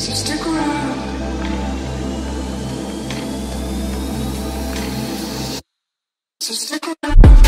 So stick around. So stick around.